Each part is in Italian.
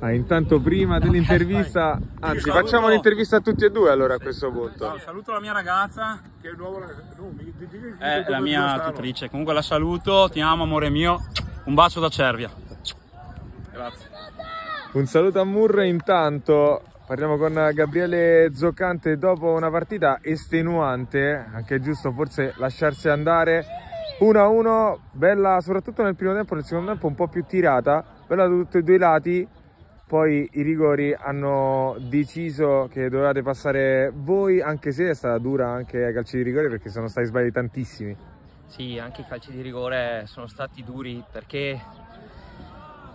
Ah, intanto prima dell'intervista, anzi facciamo l'intervista a tutti e due allora a questo punto. Saluto la mia ragazza, Che è nuovo... No, mi- di- di- di- è la mia tutrice. Comunque la saluto, ti amo amore mio. Un bacio da Cervia. Grazie. Un saluto a Murre intanto. Parliamo con Gabriele Zoccante dopo una partita estenuante, anche è giusto forse lasciarsi andare. 1-1, bella soprattutto nel primo tempo, nel secondo tempo un po' più tirata, bella da tutti e due i lati. Poi i rigori hanno deciso che dovevate passare voi, anche se è stata dura anche ai calci di rigore perché sono stati sbagliati tantissimi. Sì, anche i calci di rigore sono stati duri perché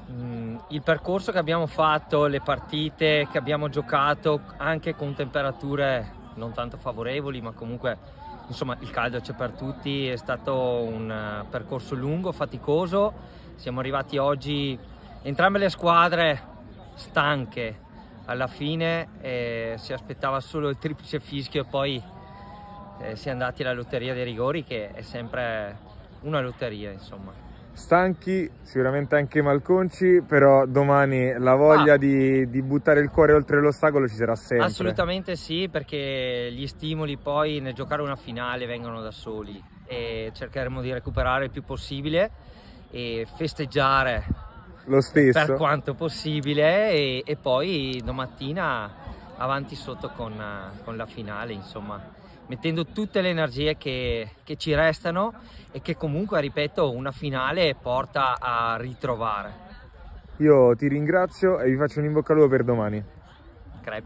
mm, il percorso che abbiamo fatto, le partite che abbiamo giocato anche con temperature non tanto favorevoli, ma comunque insomma il caldo c'è per tutti, è stato un eh, percorso lungo, faticoso. Siamo arrivati oggi entrambe le squadre stanche alla fine e si aspettava solo il triplice fischio e poi eh, si è andati alla lotteria dei rigori che è sempre una lotteria insomma Stanchi, sicuramente anche malconci, però domani la voglia Ah. di, di buttare il cuore oltre l'ostacolo ci sarà sempre. assolutamente sì perché gli stimoli poi nel giocare una finale vengono da soli e cercheremo di recuperare il più possibile e festeggiare Lo stesso. per quanto possibile e, e poi domattina avanti sotto con, eh, con la finale insomma mettendo tutte le energie che, che ci restano e che comunque ripeto una finale porta a ritrovare Io ti ringrazio e vi faccio un in bocca al lupo per domani. Crepi.